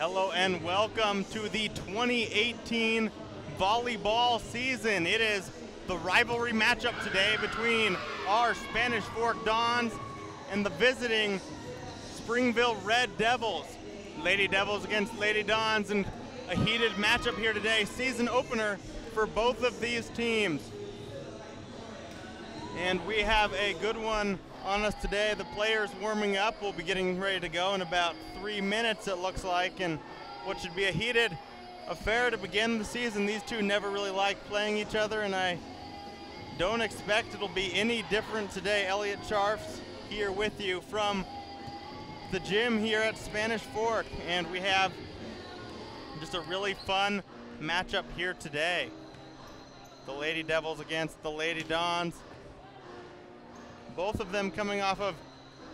Hello and welcome to the 2018 volleyball season. It is the rivalry matchup today between our Spanish Fork Dons and the visiting Springville Red Devils. Lady Devils against Lady Dons and a heated matchup here today. Season opener for both of these teams. And we have a good one on us today. The players warming up. We'll be getting ready to go in about three minutes, it looks like, and what should be a heated affair to begin the season. These two never really like playing each other, and I don't expect it'll be any different today. Elliot Scharfs here with you from the gym here at Spanish Fork, and we have just a really fun matchup here today. The Lady Devils against the Lady Dons. Both of them coming off of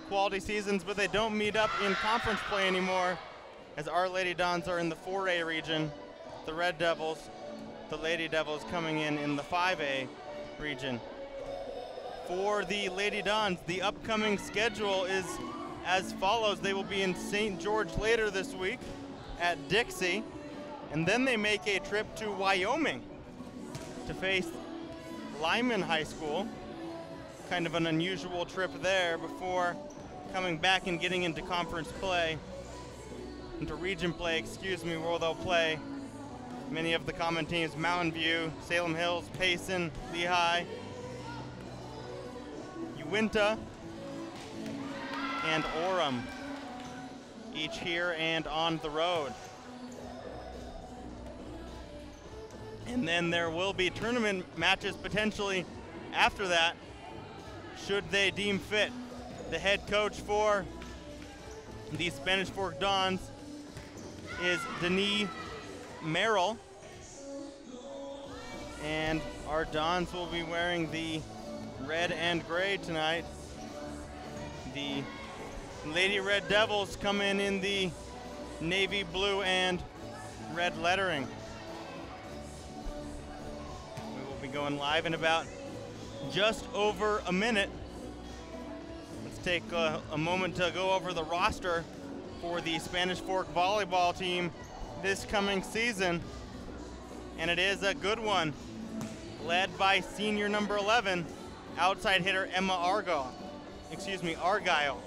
quality seasons, but they don't meet up in conference play anymore as Our Lady Dons are in the 4A region. The Red Devils, the Lady Devils coming in in the 5A region. For the Lady Dons, the upcoming schedule is as follows. They will be in St. George later this week at Dixie, and then they make a trip to Wyoming to face Lyman High School kind of an unusual trip there before coming back and getting into conference play, into region play, excuse me, where they'll play many of the common teams, Mountain View, Salem Hills, Payson, Lehi, Uintah, and Orem, each here and on the road. And then there will be tournament matches potentially after that should they deem fit. The head coach for the Spanish Fork Dons is Denis Merrill. And our Dons will be wearing the red and gray tonight. The Lady Red Devils come in in the navy blue and red lettering. We will be going live in about just over a minute. Let's take a, a, moment to go over the roster for the Spanish Fork volleyball team this coming season. And it is a good one, led by senior number 11, outside hitter Emma Argyle. Excuse me, Argyle.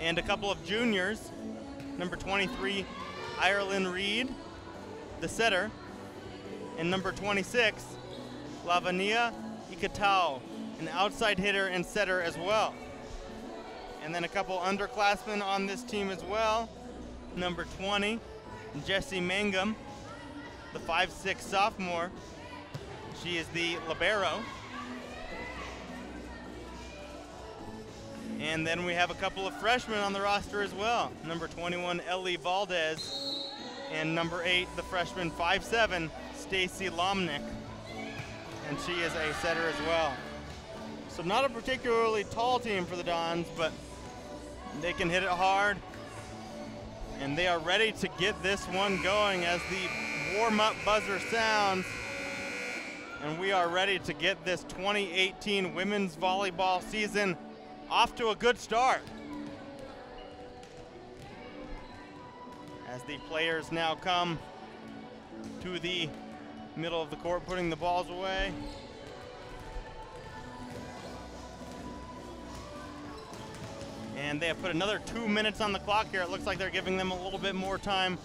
And a couple of juniors, number 23, Ireland Reed, the setter, and number 26, Lavinia Ikatao, an outside hitter and setter as well. And then a couple underclassmen on this team as well. Number 20, Jessie Mangum, the 5'6 sophomore. She is the libero. And then we have a couple of freshmen on the roster as well. Number 21, Ellie Valdez, and number 8, the freshman 5'7, Stacy Lomnick and she is a setter as well. So not a particularly tall team for the Dons, but they can hit it hard. And they are ready to get this one going as the warm-up buzzer sounds. And we are ready to get this 2018 women's volleyball season off to a good start. As the players now come to the middle of the court, putting the balls away. And they have put another two minutes on the clock here. It looks like they're giving them a little bit more time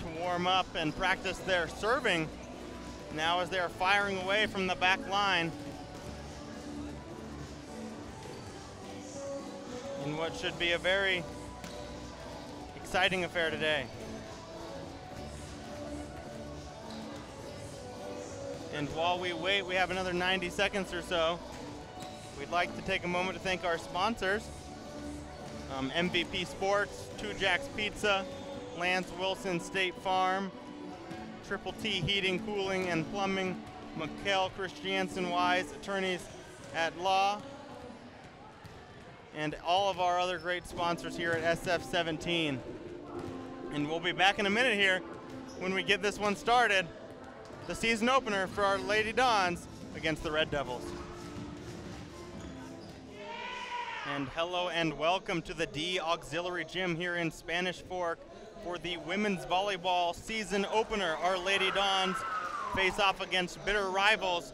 to warm up and practice their serving now as they are firing away from the back line. In what should be a very exciting affair today. And while we wait, we have another 90 seconds or so. We'd like to take a moment to thank our sponsors. Um, MVP Sports, Two Jacks Pizza, Lance Wilson State Farm, Triple T Heating, Cooling, and Plumbing, Mikkel Christiansen Wise, attorneys at law, and all of our other great sponsors here at SF17. And we'll be back in a minute here when we get this one started the season opener for our Lady Dons against the Red Devils. And hello and welcome to the D Auxiliary Gym here in Spanish Fork for the women's volleyball season opener. Our Lady Dons face off against bitter rivals,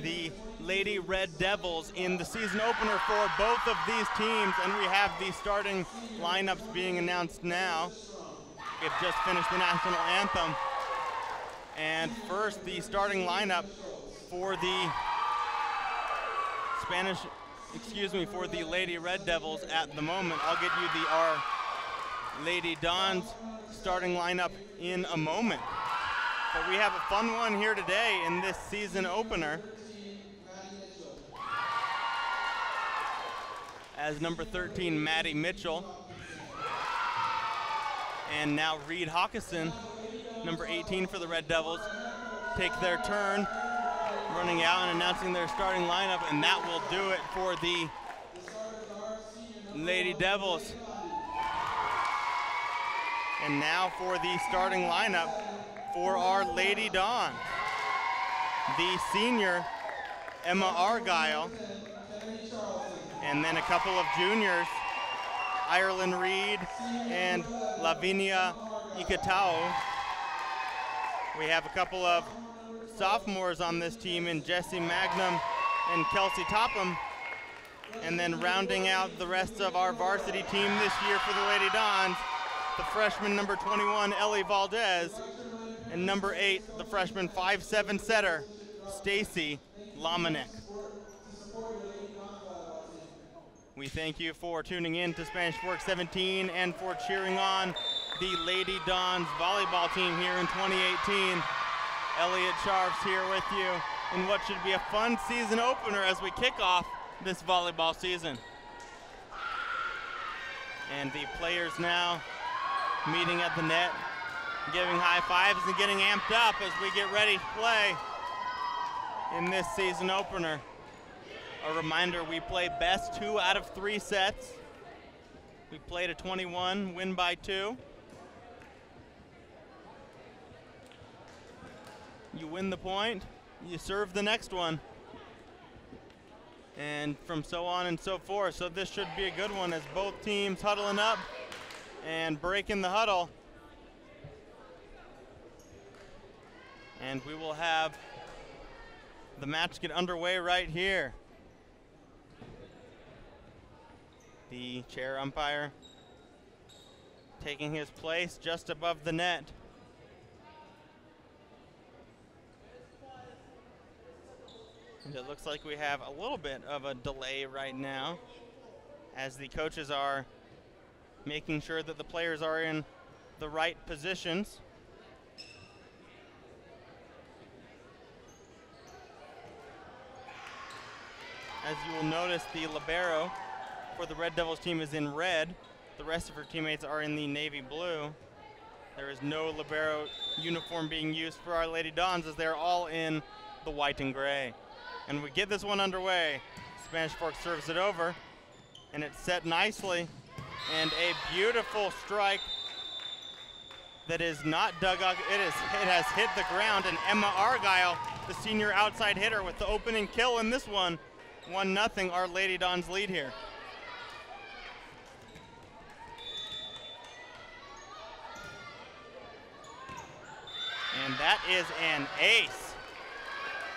the Lady Red Devils, in the season opener for both of these teams. And we have the starting lineups being announced now. We've just finished the national anthem. And first, the starting lineup for the Spanish excuse me, for the Lady Red Devils at the moment. I'll get you the our Lady Dons starting lineup in a moment. But we have a fun one here today in this season opener. As number 13, Maddie Mitchell. And now Reed Hawkison, number 18 for the Red Devils, take their turn running out and announcing their starting lineup, and that will do it for the Lady Devils. And now for the starting lineup for our Lady Dawn. The senior, Emma Argyle, and then a couple of juniors, Ireland Reed and Lavinia Ikatao. We have a couple of sophomores on this team in Jesse Mangum and Kelsey Topham. And then rounding out the rest of our varsity team this year for the Lady Dons, the freshman number 21, Ellie Valdez, and number eight, the freshman 5'7 setter, Stacy Lamanek. We thank you for tuning in to Spanish Fork 17 and for cheering on the Lady Dons volleyball team here in 2018. Elliot Sharps here with you in what should be a fun season opener as we kick off this volleyball season. And the players now meeting at the net, giving high fives and getting amped up as we get ready to play in this season opener. A reminder, we play best two out of three sets. We played a 21, win by two. You win the point, you serve the next one. And from so on and so forth. So this should be a good one as both teams huddling up and breaking the huddle. And we will have the match get underway right here. The chair umpire taking his place just above the net. And it looks like we have a little bit of a delay right now as the coaches are making sure that the players are in the right positions. As you will notice, the libero for the Red Devils team is in red. The rest of her teammates are in the navy blue. There is no libero uniform being used for our Lady Dons as they're all in the white and gray and we get this one underway. Spanish Fork serves it over, and it's set nicely, and a beautiful strike that is not dug up. It, is, it has hit the ground, and Emma Argyle, the senior outside hitter, with the opening kill in this one. 1 nothing. our Lady Dons lead here. And that is an ace.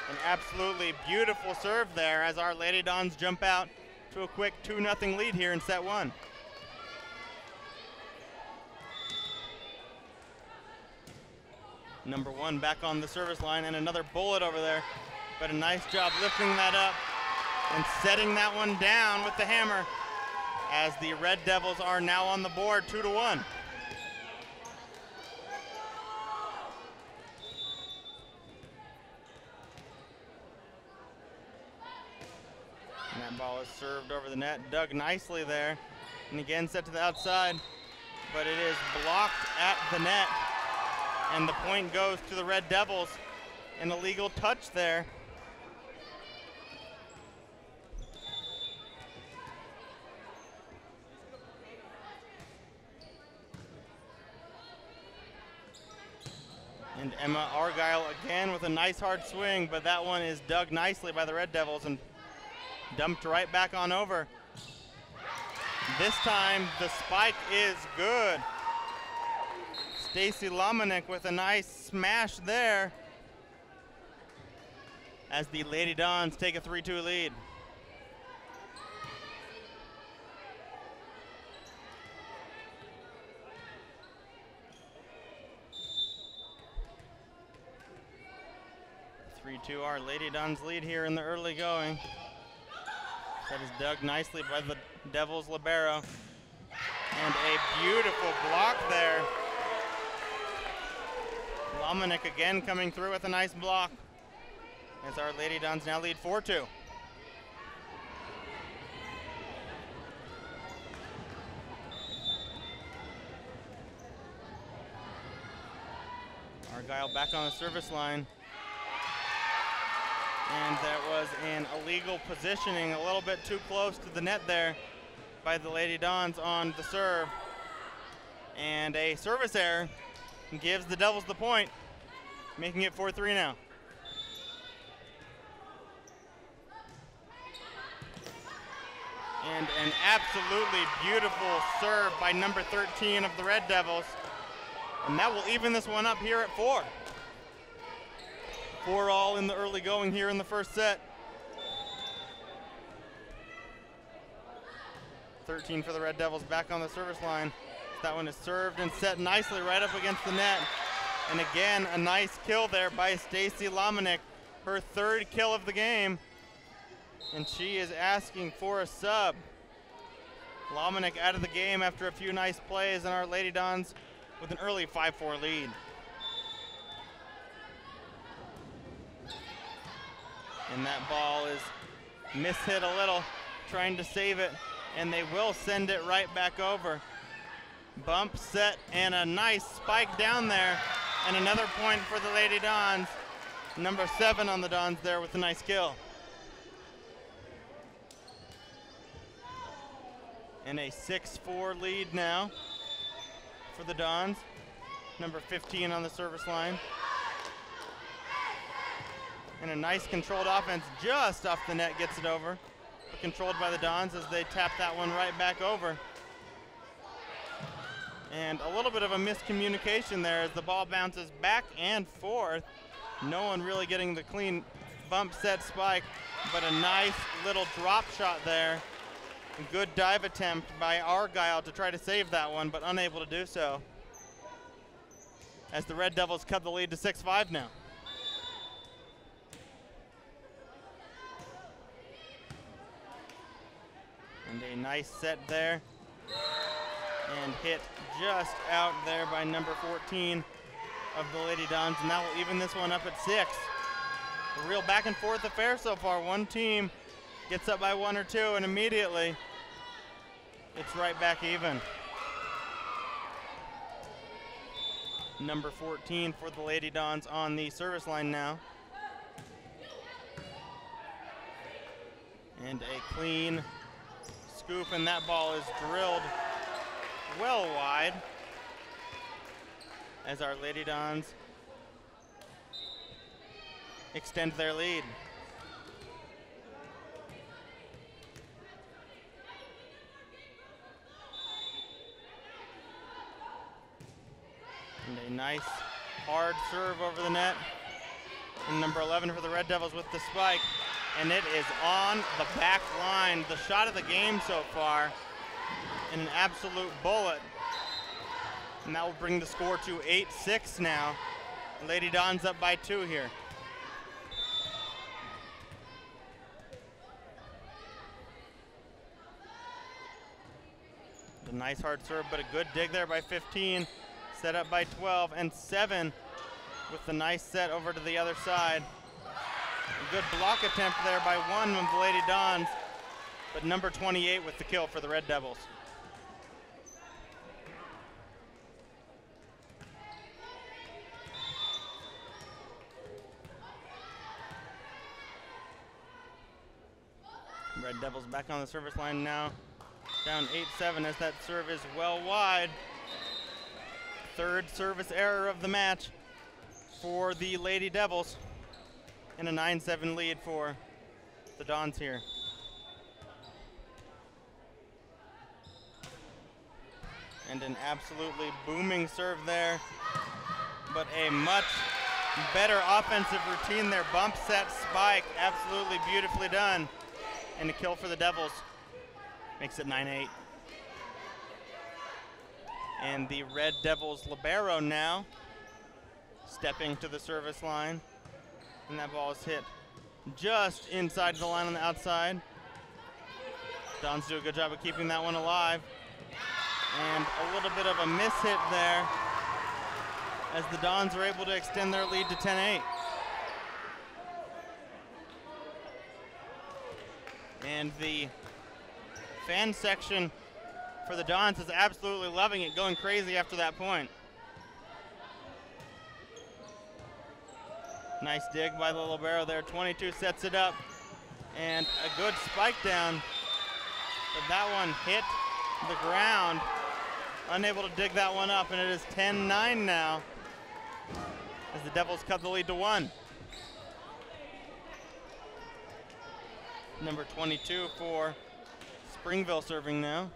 An absolutely beautiful serve there as our Lady Dons jump out to a quick 2 0 lead here in set one. Number one back on the service line and another bullet over there. But a nice job lifting that up and setting that one down with the hammer as the Red Devils are now on the board two to one. ball is served over the net, dug nicely there. And again set to the outside, but it is blocked at the net. And the point goes to the Red Devils. An illegal touch there. And Emma Argyle again with a nice hard swing, but that one is dug nicely by the Red Devils and dumped right back on over. This time the spike is good. Stacy Lomanek with a nice smash there as the Lady Dons take a 3-2 lead. Three two our Lady Dons lead here in the early going. That is dug nicely by the Devils libero. And a beautiful block there. Lomanek again coming through with a nice block as our Lady Dons now lead 4-2. Argyle back on the service line. And that was an illegal positioning, a little bit too close to the net there by the Lady Dons on the serve. And a service error gives the Devils the point, making it 4-3 now. And an absolutely beautiful serve by number 13 of the Red Devils. And that will even this one up here at four. Four all in the early going here in the first set. 13 for the Red Devils back on the service line. That one is served and set nicely right up against the net. And again, a nice kill there by Stacy Lomanek, her third kill of the game. And she is asking for a sub. Lomanek out of the game after a few nice plays, and our Lady Dons with an early 5-4 lead. And that ball is mishit a little, trying to save it, and they will send it right back over. Bump, set, and a nice spike down there, and another point for the Lady Dons. Number seven on the Dons there with a nice kill. And a 6-4 lead now for the Dons. Number 15 on the service line. And a nice controlled offense just off the net gets it over. But controlled by the Dons as they tap that one right back over. And a little bit of a miscommunication there as the ball bounces back and forth. No one really getting the clean bump set spike, but a nice little drop shot there Good dive attempt by Argyle to try to save that one, but unable to do so. As the Red Devils cut the lead to 6-5 now. And a nice set there. And hit just out there by number 14 of the Lady Dons. And that will even this one up at six. A real back and forth affair so far. One team gets up by one or two, and immediately it's right back even. Number 14 for the Lady Dons on the service line now. And a clean scoop, and that ball is drilled well wide as our Lady Dons extend their lead. And a nice hard serve over the net. And number 11 for the Red Devils with the spike. And it is on the back line. The shot of the game so far. And an absolute bullet. And that will bring the score to 8-6 now. Lady Don's up by two here. A nice hard serve, but a good dig there by 15 set up by 12, and seven with the nice set over to the other side. A good block attempt there by one of the Lady Dons, but number 28 with the kill for the Red Devils. Red Devils back on the service line now. Down 8-7 as that serve is well wide third service error of the match for the Lady Devils and a 9-7 lead for the Dons here. And an absolutely booming serve there. But a much better offensive routine there. Bump set spike, absolutely beautifully done. And a kill for the Devils. Makes it 9-8. And the Red Devils libero now stepping to the service line. And that ball is hit just inside the line on the outside. Dons do a good job of keeping that one alive. And a little bit of a miss hit there as the Dons are able to extend their lead to 10-8. And the fan section for the Dons is absolutely loving it, going crazy after that point. Nice dig by the libero there. 22 sets it up. And a good spike down. But that one hit the ground. Unable to dig that one up, and it is 10-9 now as the Devils cut the lead to one. Number 22 for Springville serving now.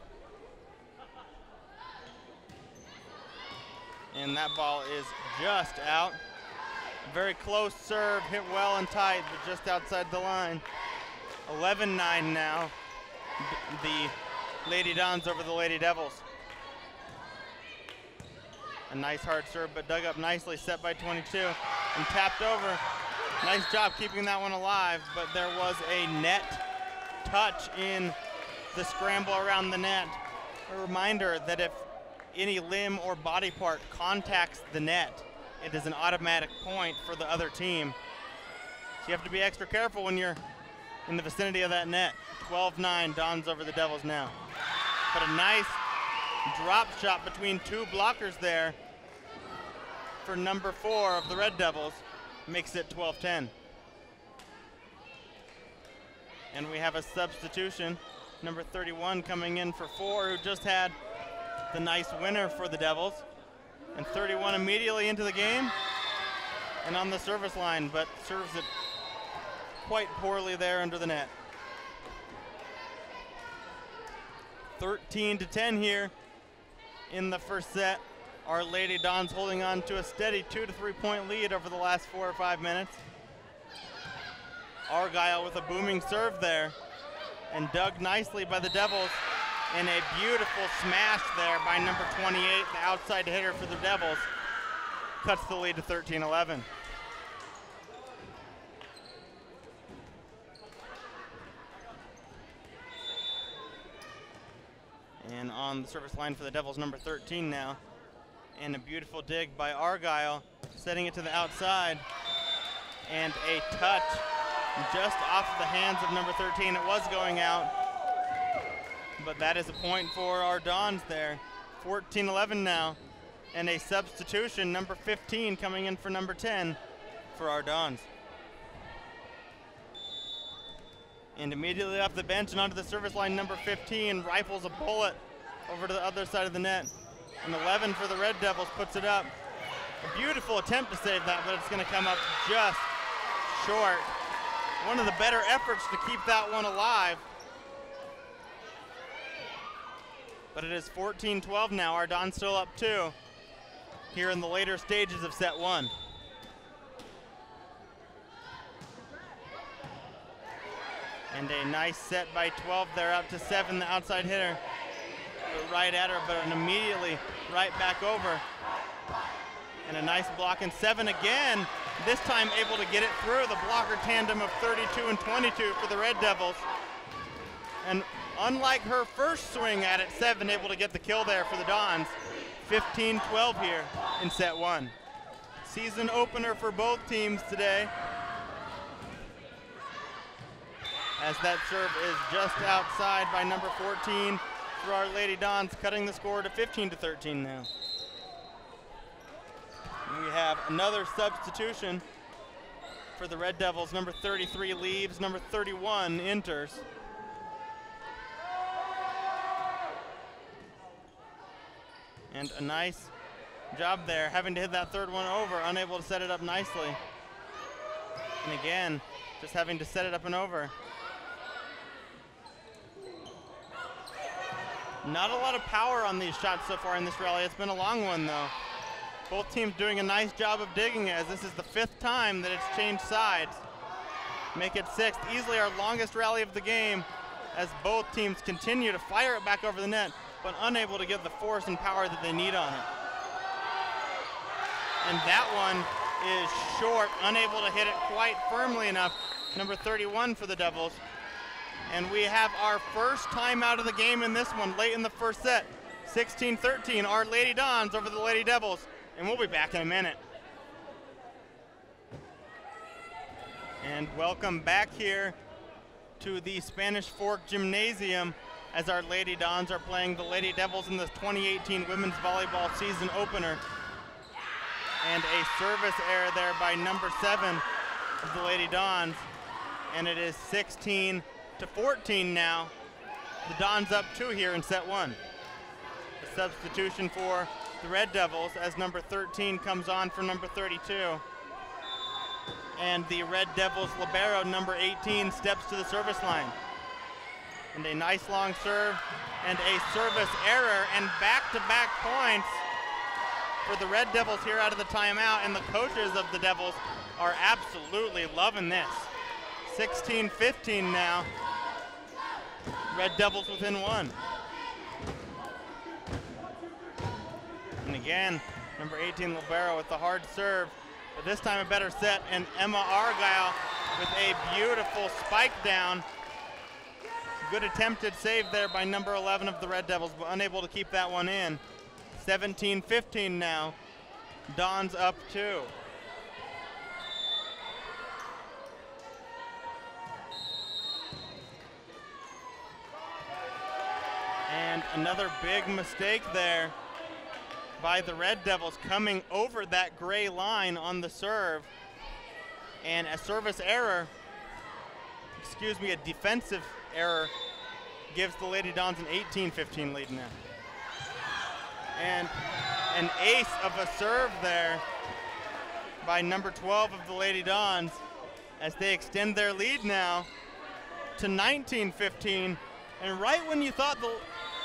And that ball is just out. Very close serve, hit well and tight, but just outside the line. 11-9 now. The Lady Dons over the Lady Devils. A nice hard serve, but dug up nicely, set by 22 and tapped over. Nice job keeping that one alive, but there was a net touch in the scramble around the net. A reminder that if any limb or body part contacts the net, it is an automatic point for the other team. So you have to be extra careful when you're in the vicinity of that net. 12-9, Dons over the Devils now. But a nice drop shot between two blockers there for number four of the Red Devils makes it 12-10. And we have a substitution, number 31 coming in for four, who just had the nice winner for the Devils. And 31 immediately into the game and on the service line, but serves it quite poorly there under the net. 13 to 10 here in the first set. Our Lady Dons holding on to a steady two to three point lead over the last four or five minutes. Argyle with a booming serve there and dug nicely by the Devils and a beautiful smash there by number 28, the outside hitter for the Devils. Cuts the lead to 13-11. And on the service line for the Devils, number 13 now. And a beautiful dig by Argyle, setting it to the outside. And a touch just off the hands of number 13. It was going out, but that is a point for our Dons there. 14-11 now. And a substitution, number 15 coming in for number 10 for our Dons. And immediately off the bench and onto the service line, number 15 rifles a bullet over to the other side of the net. And 11 for the Red Devils puts it up. A beautiful attempt to save that, but it's going to come up just short. One of the better efforts to keep that one alive. But it is 14-12 now. Our Don still up two here in the later stages of set one. And a nice set by 12 there up to seven, the outside hitter. Right at her, but immediately right back over. And a nice block and seven again. This time able to get it through the blocker tandem of 32 and 22 for the Red Devils. And unlike her first swing at it, seven able to get the kill there for the Dons. 15-12 here in set one. Season opener for both teams today. As that serve is just outside by number 14 for our Lady Dons, cutting the score to 15 to 13 now. We have another substitution for the Red Devils. Number 33 leaves, number 31 enters. And a nice job there, having to hit that third one over, unable to set it up nicely. And again, just having to set it up and over. Not a lot of power on these shots so far in this rally. It's been a long one though. Both teams doing a nice job of digging as this is the fifth time that it's changed sides. Make it sixth, easily our longest rally of the game as both teams continue to fire it back over the net, but unable to get the force and power that they need on it. And that one is short, unable to hit it quite firmly enough. Number 31 for the Devils. And we have our first time out of the game in this one, late in the first set. 16-13, our Lady Dons over the Lady Devils. And we'll be back in a minute. And welcome back here to the Spanish Fork Gymnasium as our Lady Dons are playing the Lady Devils in the 2018 Women's Volleyball Season Opener. And a service error there by number seven of the Lady Dons. And it is 16 to 14 now. The Dons up two here in set one. A substitution for the Red Devils as number 13 comes on for number 32 and the Red Devils libero number 18 steps to the service line. And a nice long serve and a service error and back-to-back points for the Red Devils here out of the timeout and the coaches of the Devils are absolutely loving this. 16-15 now. Red Devils within one. And again, number 18 Libero with the hard serve but this time a better set, and Emma Argyle with a beautiful spike down. Good attempted save there by number 11 of the Red Devils, but unable to keep that one in. 17-15 now. Don's up two. And another big mistake there by the Red Devils coming over that gray line on the serve. And a service error, excuse me, a defensive error gives the Lady Dons an 18-15 lead now. And an ace of a serve there by number 12 of the Lady Dons as they extend their lead now to 19-15. And right when you thought the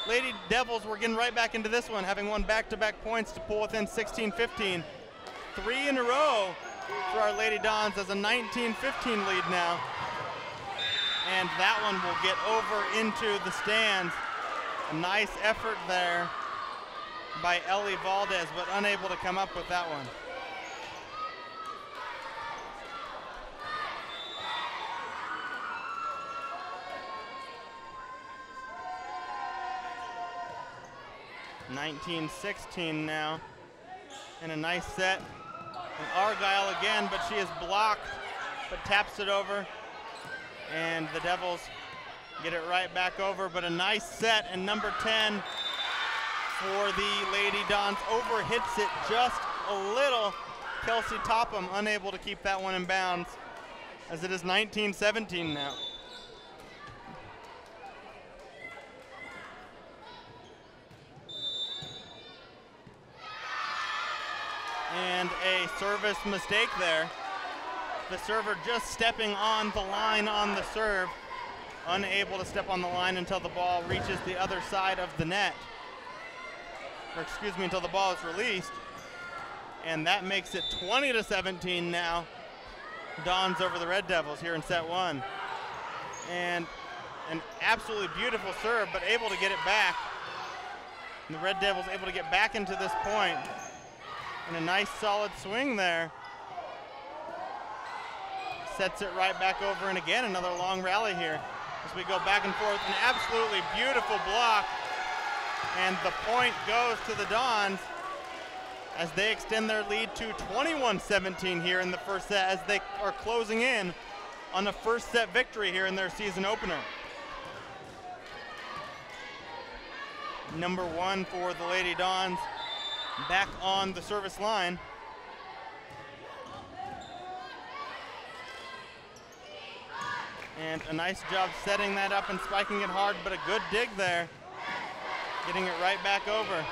Lady Devils were getting right back into this one, having won back-to-back points to pull within 16-15. Three in a row for our Lady Dons as a 19-15 lead now. And that one will get over into the stands. A nice effort there by Ellie Valdez, but unable to come up with that one. 19-16 now. And a nice set. And Argyle again, but she is blocked, but taps it over. And the Devils get it right back over, but a nice set. And number 10 for the Lady Dons over hits it just a little. Kelsey Topham unable to keep that one in bounds as it is 19-17 now. and a service mistake there. The server just stepping on the line on the serve, unable to step on the line until the ball reaches the other side of the net. Or excuse me, until the ball is released. And that makes it 20 to 17 now. Dons over the Red Devils here in set one. And an absolutely beautiful serve, but able to get it back. And the Red Devils able to get back into this point. And a nice solid swing there. Sets it right back over and again another long rally here as we go back and forth. An absolutely beautiful block. And the point goes to the Dons as they extend their lead to 21-17 here in the first set as they are closing in on a first set victory here in their season opener. Number one for the Lady Dons back on the service line. And a nice job setting that up and spiking it hard, but a good dig there. Getting it right back over.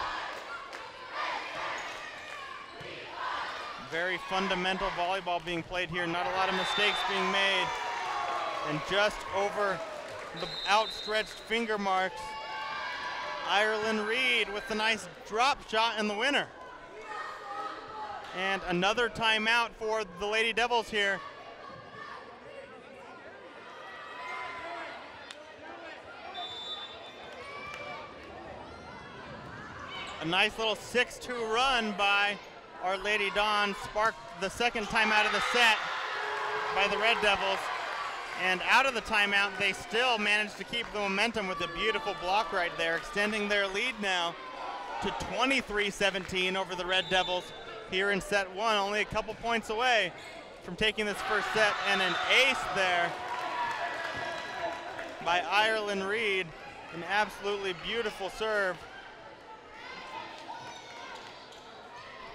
Very fundamental volleyball being played here. Not a lot of mistakes being made. And just over the outstretched finger marks Ireland Reed with the nice drop shot and the winner. And another timeout for the Lady Devils here. A nice little 6-2 run by Our Lady Dawn sparked the second timeout of the set by the Red Devils. And out of the timeout, they still managed to keep the momentum with a beautiful block right there, extending their lead now to 23-17 over the Red Devils here in set one, only a couple points away from taking this first set, and an ace there by Ireland Reed, an absolutely beautiful serve.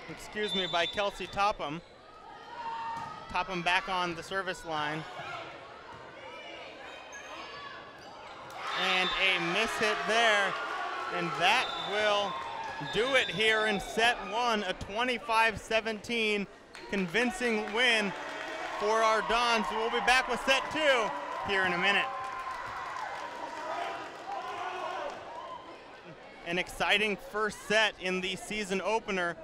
Excuse me, by Kelsey Topham. Topham back on the service line. And a miss hit there, and that will do it here in set one, a 25-17 convincing win for our Dons. We'll be back with set two here in a minute. An exciting first set in the season opener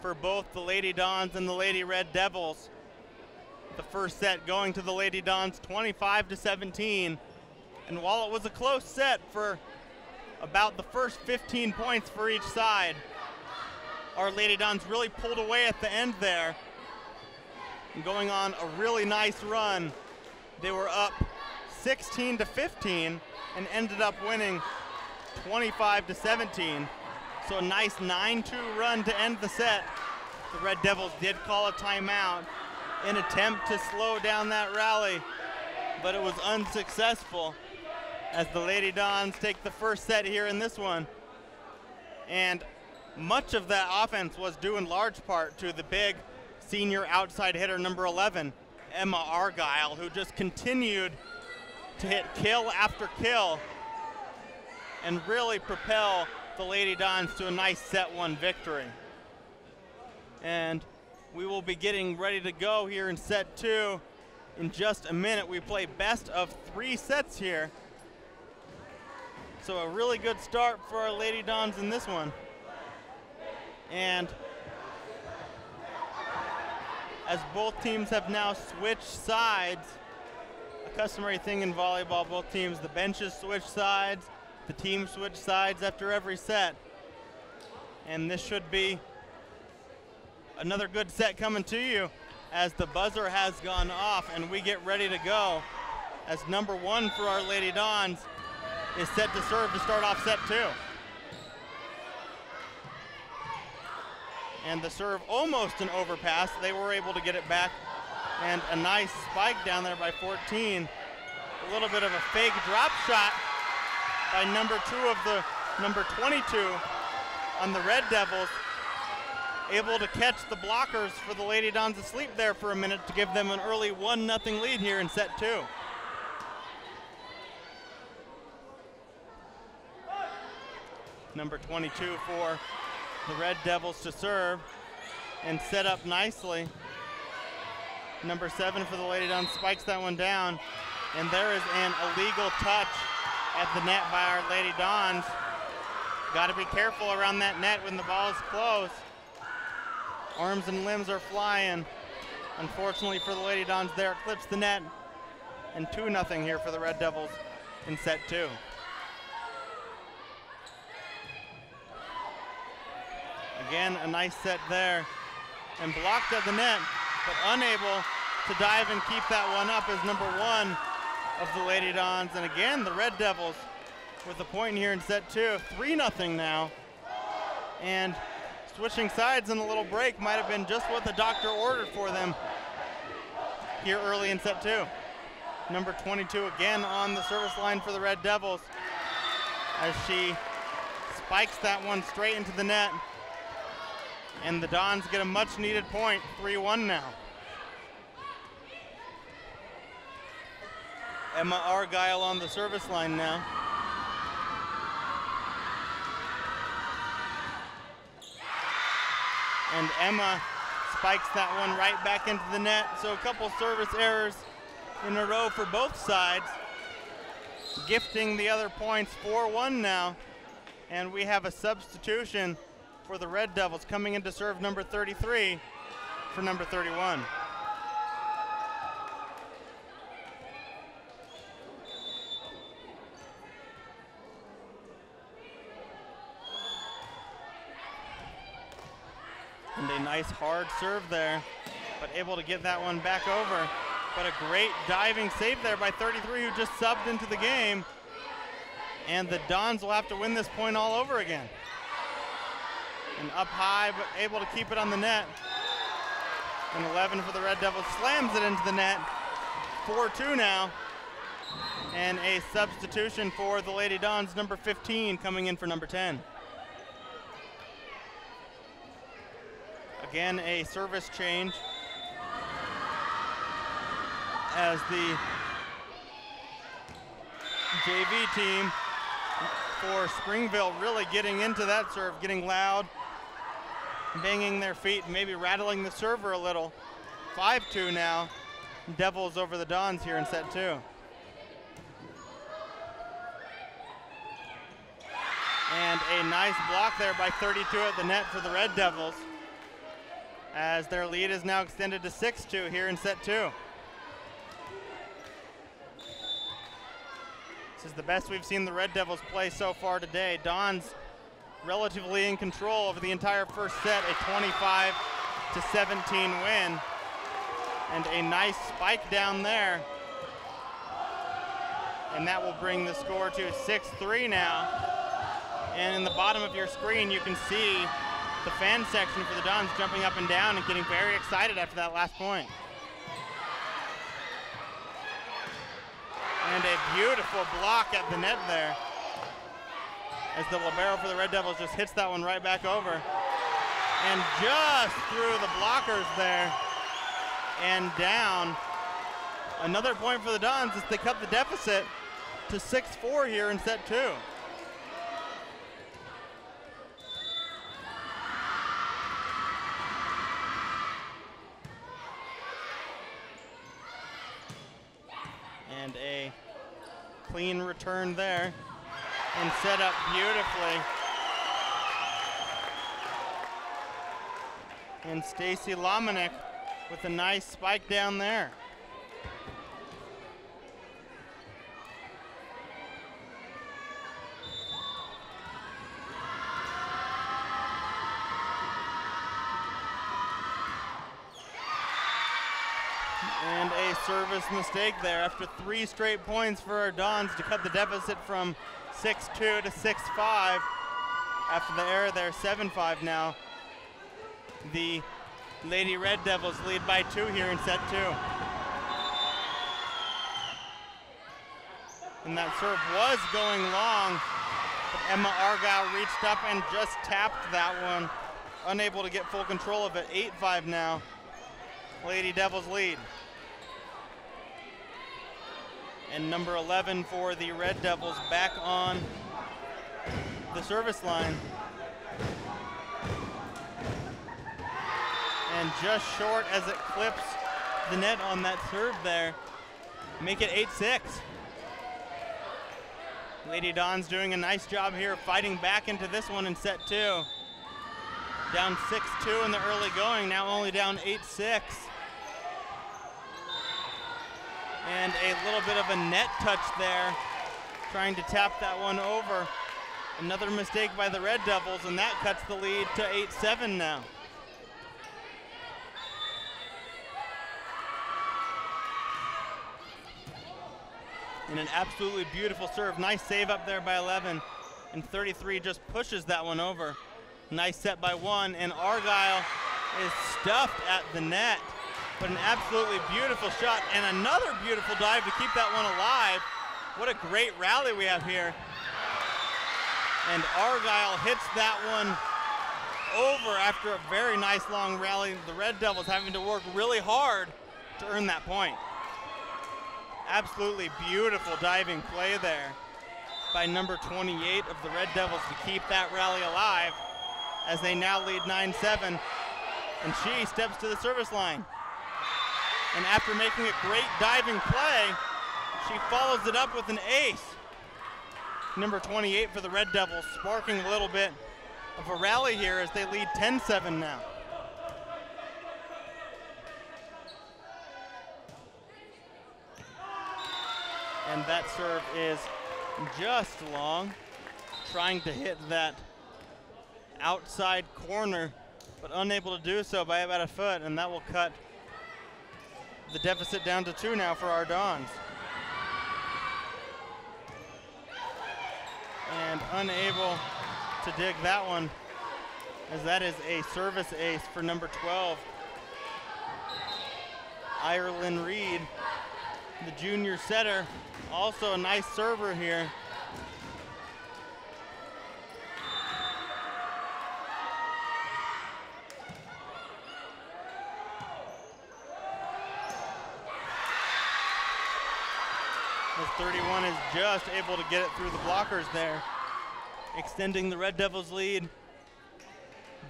for both the Lady Dons and the Lady Red Devils. The first set going to the Lady Dons 25 to 17. And while it was a close set for about the first 15 points for each side. Our Lady Dons really pulled away at the end there, going on a really nice run. They were up 16 to 15 and ended up winning 25 to 17. So a nice 9-2 run to end the set. The Red Devils did call a timeout in attempt to slow down that rally, but it was unsuccessful as the Lady Dons take the first set here in this one. And much of that offense was due in large part to the big senior outside hitter number 11, Emma Argyle, who just continued to hit kill after kill and really propel the Lady Dons to a nice set one victory. And we will be getting ready to go here in set two in just a minute. We play best of three sets here. So a really good start for our Lady Dons in this one. And as both teams have now switched sides, a customary thing in volleyball, both teams, the benches switch sides, the team switch sides after every set. And this should be another good set coming to you as the buzzer has gone off and we get ready to go as number one for our Lady Dons is set to serve to start off set two. And the serve almost an overpass. They were able to get it back. And a nice spike down there by 14. A little bit of a fake drop shot by number two of the number 22 on the Red Devils. Able to catch the blockers for the Lady Dons asleep there for a minute to give them an early 1 0 lead here in set two. number 22 for the Red Devils to serve and set up nicely. Number seven for the Lady Dons spikes that one down. And there is an illegal touch at the net by our Lady Dons. Got to be careful around that net when the ball is close. Arms and limbs are flying. Unfortunately for the Lady Dons, there clips the net. And 2 nothing here for the Red Devils in set two. Again, a nice set there. And blocked at the net, but unable to dive and keep that one up as number one of the Lady Dons. And again, the Red Devils with a point here in set two, 3 nothing now. And switching sides in a little break might have been just what the doctor ordered for them here early in set two. Number 22 again on the service line for the Red Devils as she spikes that one straight into the net. And the Dons get a much needed point, 3-1 now. Emma Argyle on the service line now. And Emma spikes that one right back into the net. So a couple service errors in a row for both sides. Gifting the other points 4-1 now And we have a substitution for the Red Devils coming in to serve number 33 for number 31. And a nice hard serve there, but able to get that one back over. But a great diving save there by 33 who just subbed into the game. And the Dons will have to win this point all over again. And up high, but able to keep it on the net. And 11 for the Red Devils slams it into the net. 4-2 now. And a substitution for the Lady Dons, number 15 coming in for number 10. Again, a service change as the JV team for Springville really getting into that serve, getting loud, banging their feet, maybe rattling the server a little. 5-2 now. Devils over the Dons here in set two. And a nice block there by 32 at the net for the Red Devils as their lead is now extended to 6-2 here in set two. This is the best we've seen the Red Devils play so far today. Don's relatively in control over the entire first set, a 25 to 17 win. And a nice spike down there. And that will bring the score to 6-3 now. And in the bottom of your screen, you can see the fan section for the Dons jumping up and down and getting very excited after that last point. And a beautiful block at the net there as the libero for the Red Devils just hits that one right back over. And just through the blockers there and down. Another point for the Dons as they cut the deficit to 6-4 here in set two. And a clean return there and set up beautifully. And Stacy Lomanick with a nice spike down there. And a service mistake there after three straight points for our Dons to cut the deficit from 6-2 to 6-5 after the error there, 7-5 now. The Lady Red Devils lead by two here in set two. And that serve was going long, but Emma Argyle reached up and just tapped that one. Unable to get full control of it, 8-5 now. Lady Devils lead. And number 11 for the Red Devils back on the service line. And just short as it clips the net on that serve there. Make it 8-6. Lady Don's doing a nice job here fighting back into this one in set two. Down 6-2 in the early going, now only down 8-6. And a little bit of a net touch there, trying to tap that one over. Another mistake by the Red Devils, and that cuts the lead to 8-7 now. And an absolutely beautiful serve. Nice save up there by 11. And 33 just pushes that one over. Nice set by one, and Argyle is stuffed at the net. But an absolutely beautiful shot and another beautiful dive to keep that one alive. What a great rally we have here. And Argyle hits that one over after a very nice long rally. The Red Devils having to work really hard to earn that point. Absolutely beautiful diving play there by number 28 of the Red Devils to keep that rally alive as they now lead 9-7. And she steps to the service line. And after making a great diving play, she follows it up with an ace. number 28 for the Red Devils, sparking a little bit of a rally here as they lead 10-7 now. And that serve is just long, trying to hit that outside corner, but unable to do so by about a foot, and that will cut the deficit down to two now for our Dons. And unable to dig that one, as that is a service ace for number 12, Ireland Reed, the junior setter. Also a nice server here. As 31 is just able to get it through the blockers there, extending the Red Devils lead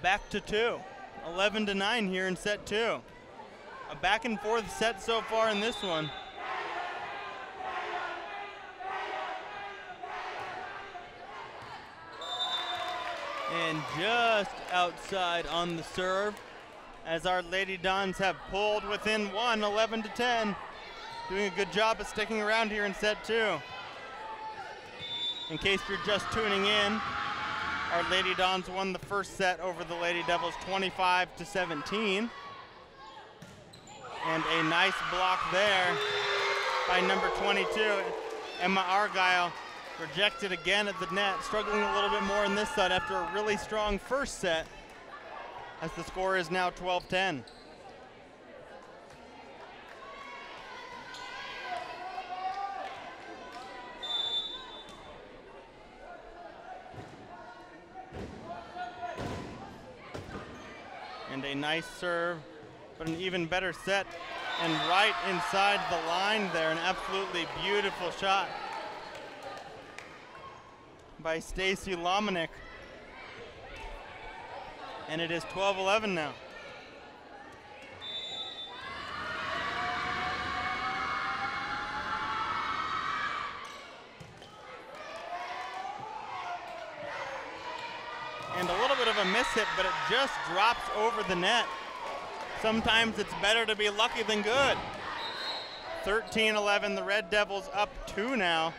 back to two. 11 to 9 here in set two. A back and forth set so far in this one. And just outside on the serve as our Lady Dons have pulled within one, 11 to 10. Doing a good job of sticking around here in set two. In case you're just tuning in, our Lady Dons won the first set over the Lady Devils 25 to 17. And a nice block there by number 22, Emma Argyle. Rejected again at the net, struggling a little bit more in this set after a really strong first set as the score is now 12-10. And a nice serve, but an even better set. And right inside the line there, an absolutely beautiful shot by Stacy Lomanick. And it is 12-11 now. And a little a miss hit, but it just drops over the net. Sometimes it's better to be lucky than good. 13-11, the Red Devils up two now.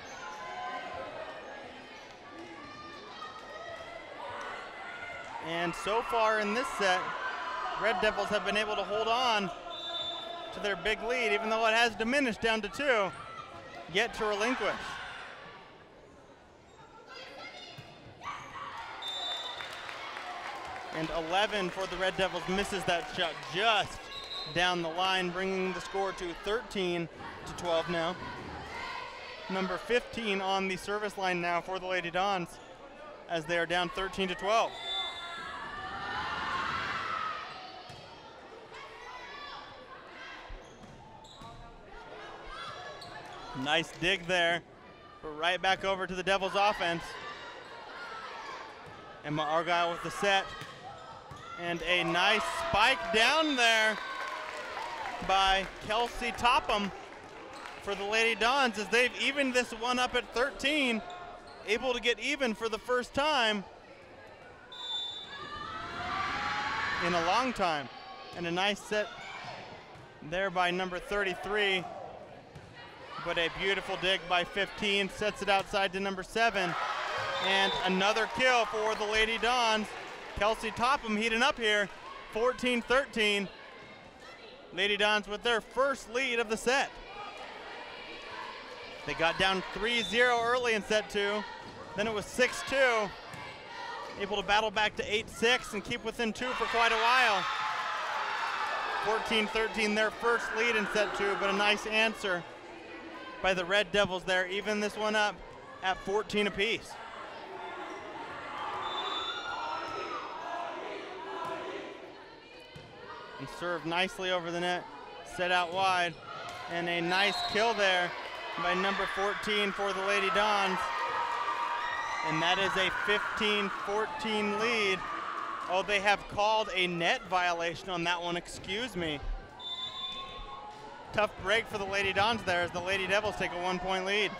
And so far in this set, Red Devils have been able to hold on to their big lead, even though it has diminished down to two, yet to relinquish. And 11 for the Red Devils misses that shot just down the line, bringing the score to 13 to 12 now. Number 15 on the service line now for the Lady Dons as they are down 13 to 12. Nice dig there. But right back over to the Devils offense. Emma Argyle with the set. And a nice spike down there by Kelsey Topham for the Lady Dons as they've evened this one up at 13. Able to get even for the first time in a long time. And a nice set there by number 33 but a beautiful dig by 15 sets it outside to number seven. And another kill for the Lady Dons. Kelsey Topham heating up here, 14-13. Lady Dons with their first lead of the set. They got down 3-0 early in set two. Then it was 6-2. Able to battle back to 8-6 and keep within two for quite a while. 14-13, their first lead in set two, but a nice answer by the Red Devils there, even this one up at 14 apiece. and served nicely over the net, set out wide, and a nice kill there by number 14 for the Lady Dons. And that is a 15-14 lead. Oh, they have called a net violation on that one, excuse me. Tough break for the Lady Dons there as the Lady Devils take a one-point lead.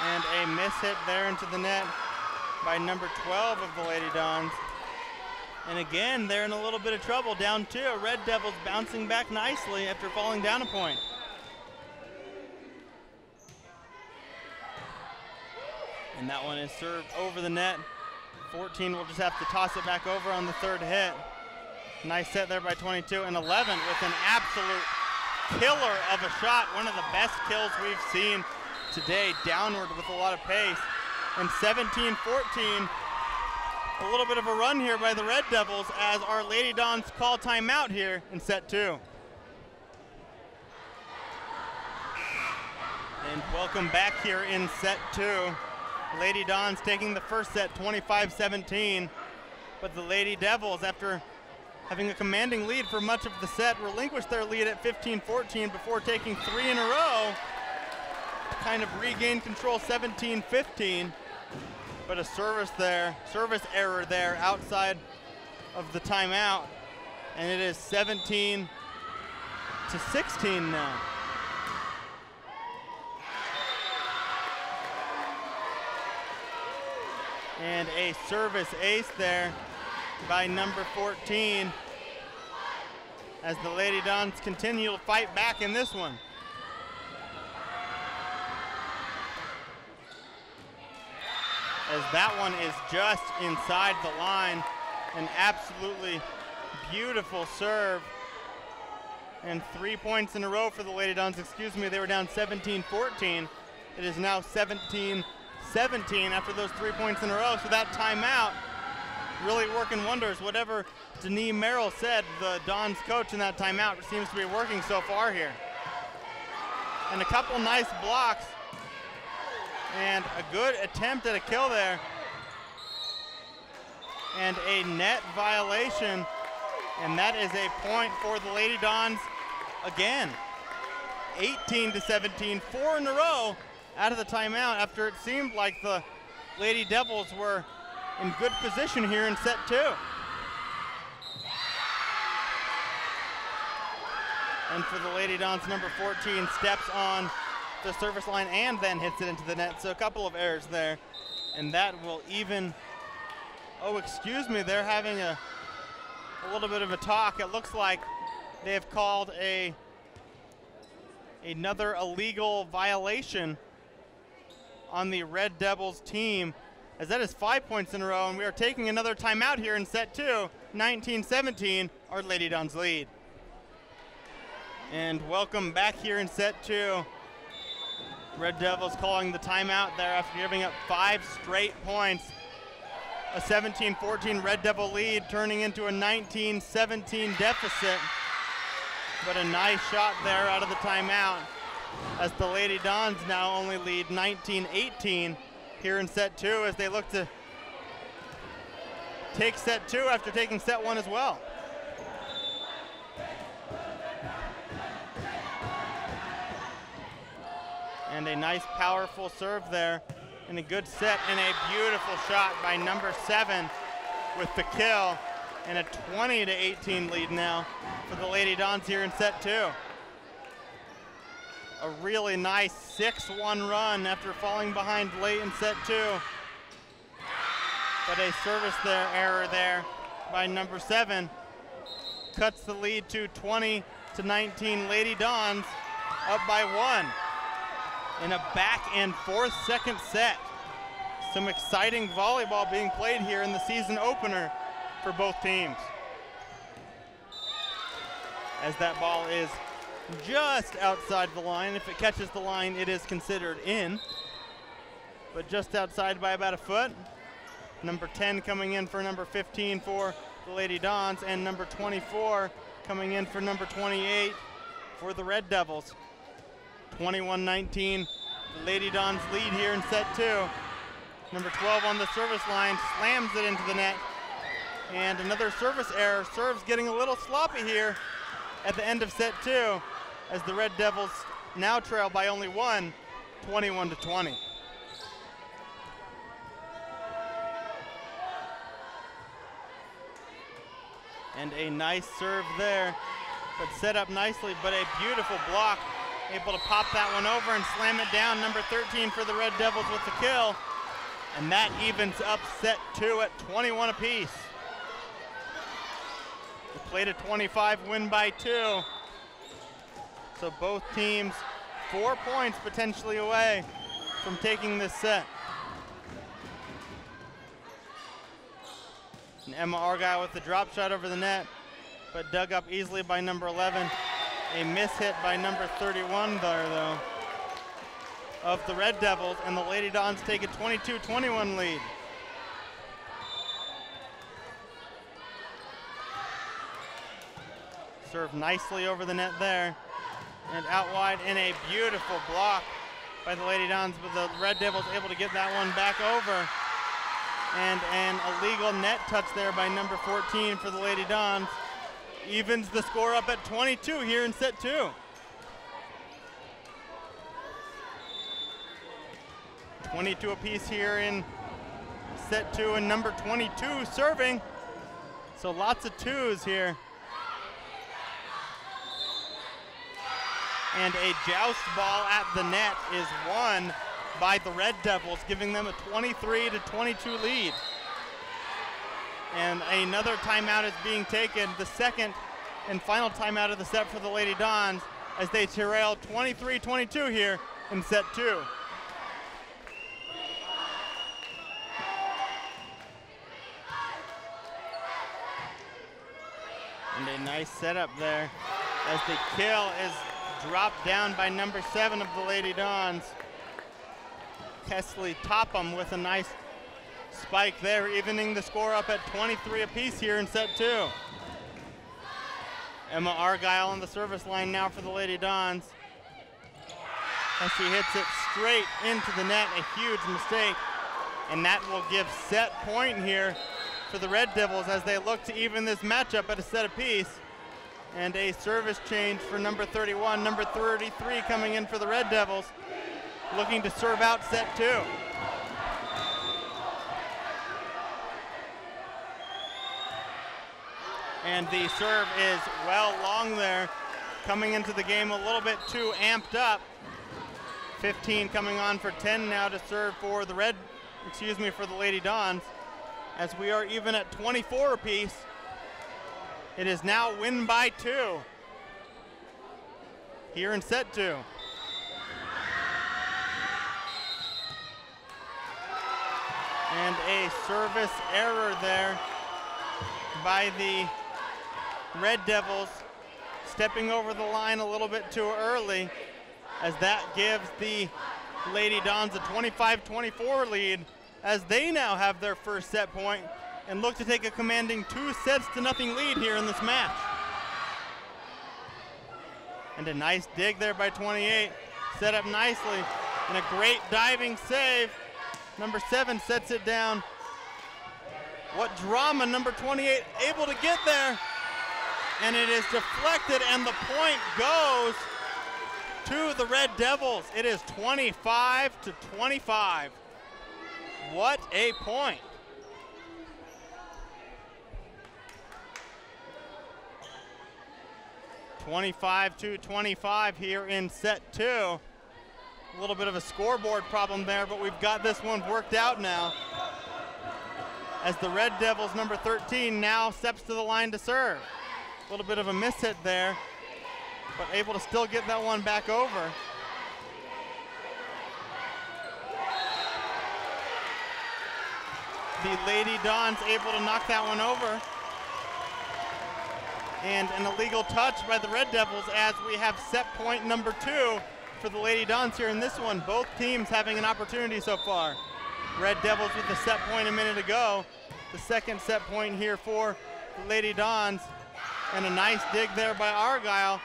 And a miss hit there into the net by number 12 of the Lady Dons. And again, they're in a little bit of trouble, down two. Red Devils bouncing back nicely after falling down a point. And that one is served over the net. 14 will just have to toss it back over on the third hit. Nice set there by 22 and 11 with an absolute killer of a shot. One of the best kills we've seen today, downward with a lot of pace. And 17 14, a little bit of a run here by the Red Devils as our Lady Dons call timeout here in set two. And welcome back here in set two. Lady Dons taking the first set 25 17. But the Lady Devils, after having a commanding lead for much of the set, relinquished their lead at 15 14 before taking three in a row. Kind of regained control 17 15. But a service there, service error there outside of the timeout. And it is 17 to 16 now. And a service ace there by number 14 as the Lady Dons continue to fight back in this one. As that one is just inside the line. An absolutely beautiful serve. And three points in a row for the Lady Dons. Excuse me, they were down 17-14. It is now 17 17 after those three points in a row. So that timeout really working wonders. Whatever Denis Merrill said, the Dons coach in that timeout seems to be working so far here. And a couple nice blocks and a good attempt at a kill there. And a net violation. And that is a point for the Lady Dons again. 18 to 17, four in a row out of the timeout after it seemed like the Lady Devils were in good position here in set two. And for the Lady Dons, number 14 steps on the service line and then hits it into the net. So a couple of errors there. And that will even, oh, excuse me, they're having a, a little bit of a talk. It looks like they have called a another illegal violation on the Red Devils team as that is five points in a row, and we are taking another timeout here in set two, 19-17, our Lady Dons lead. And welcome back here in set two. Red Devils calling the timeout there after giving up five straight points. A 17-14 Red Devil lead turning into a 19-17 deficit. But a nice shot there out of the timeout as the Lady Dons now only lead 19-18 here in set two as they look to take set two after taking set one as well. And a nice powerful serve there and a good set and a beautiful shot by number seven with the kill and a 20 to 18 lead now for the Lady Dons here in set two a really nice 6-1 run after falling behind late in set two. But a service there error there by number seven cuts the lead to 20 to 19. Lady Dons up by one in a back and forth second set. Some exciting volleyball being played here in the season opener for both teams. As that ball is just outside the line. If it catches the line, it is considered in. But just outside by about a foot. Number 10 coming in for number 15 for the Lady Dons, and number 24 coming in for number 28 for the Red Devils. 21-19, the Lady Dons lead here in set two. Number 12 on the service line slams it into the net. And another service error. Serves getting a little sloppy here at the end of set two as the Red Devils now trail by only one, 21 to 20. And a nice serve there, but set up nicely, but a beautiful block able to pop that one over and slam it down. Number 13 for the Red Devils with the kill. And that evens up set two at 21 apiece. We played a 25 win by two. So both teams four points potentially away from taking this set. And Emma Argyle with the drop shot over the net, but dug up easily by number 11. A miss hit by number 31 there, though, of the Red Devils, and the Lady Dons take a 22-21 lead. Serve nicely over the net there, and out wide in a beautiful block by the Lady Dons, but the Red Devils able to get that one back over. And an illegal net touch there by number 14 for the Lady Dons. Evens the score up at 22 here in set two. Twenty-two apiece here in set two, and number 22 serving. So lots of twos here. and a joust ball at the net is won by the Red Devils, giving them a 23 to 22 lead. And another timeout is being taken, the second and final timeout of the set for the Lady Dons as they trail 23-22 here in set two. And a nice setup there as the kill is dropped down by number seven of the Lady Dons. Kelsey Topham with a nice spike there, evening the score up at 23 apiece here in set two. Emma Argyle on the service line now for the Lady Dons. As she hits it straight into the net, a huge mistake. And that will give set point here for the Red Devils as they look to even this matchup at a set apiece and a service change for number 31. Number 33 coming in for the Red Devils, looking to serve out set two. And the serve is well long there, coming into the game a little bit too amped up. 15 coming on for 10 now to serve for the Red, excuse me, for the Lady Dons, as we are even at 24 apiece. It is now win by two here in set two. And a service error there by the Red Devils, stepping over the line a little bit too early, as that gives the Lady Dons a 25-24 lead, as they now have their first set point and look to take a commanding two sets to nothing lead here in this match. And a nice dig there by 28, set up nicely, and a great diving save. Number seven sets it down. What drama, number 28 able to get there. And it is deflected, and the point goes to the Red Devils. It is 25 to 25. What a point. 25 to 25 here in set two. A little bit of a scoreboard problem there, but we've got this one worked out now. As the Red Devils number 13 now steps to the line to serve. A little bit of a miss hit there, but able to still get that one back over. The Lady Dons able to knock that one over and an illegal touch by the Red Devils as we have set point number two for the Lady Dons here in this one. Both teams having an opportunity so far. Red Devils with the set point a minute ago. The second set point here for the Lady Dons. And a nice dig there by Argyle,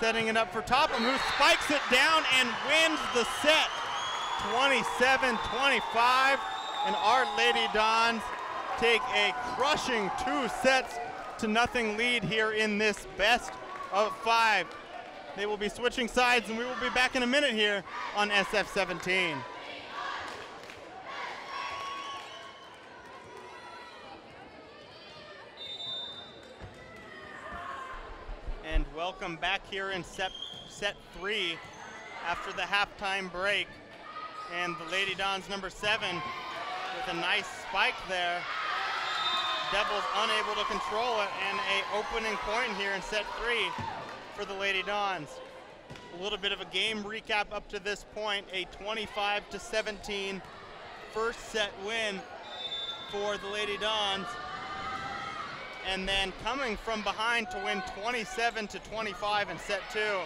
setting it up for Topham, who spikes it down and wins the set 27-25. And our Lady Dons take a crushing two sets to nothing lead here in this best of five. They will be switching sides, and we will be back in a minute here on SF17. And welcome back here in set, set three after the halftime break. And the Lady Dons number seven with a nice spike there. Devils unable to control it and a opening point here in set three for the Lady Dons. A little bit of a game recap up to this point, a 25 to 17 first set win for the Lady Dons. And then coming from behind to win 27 to 25 in set two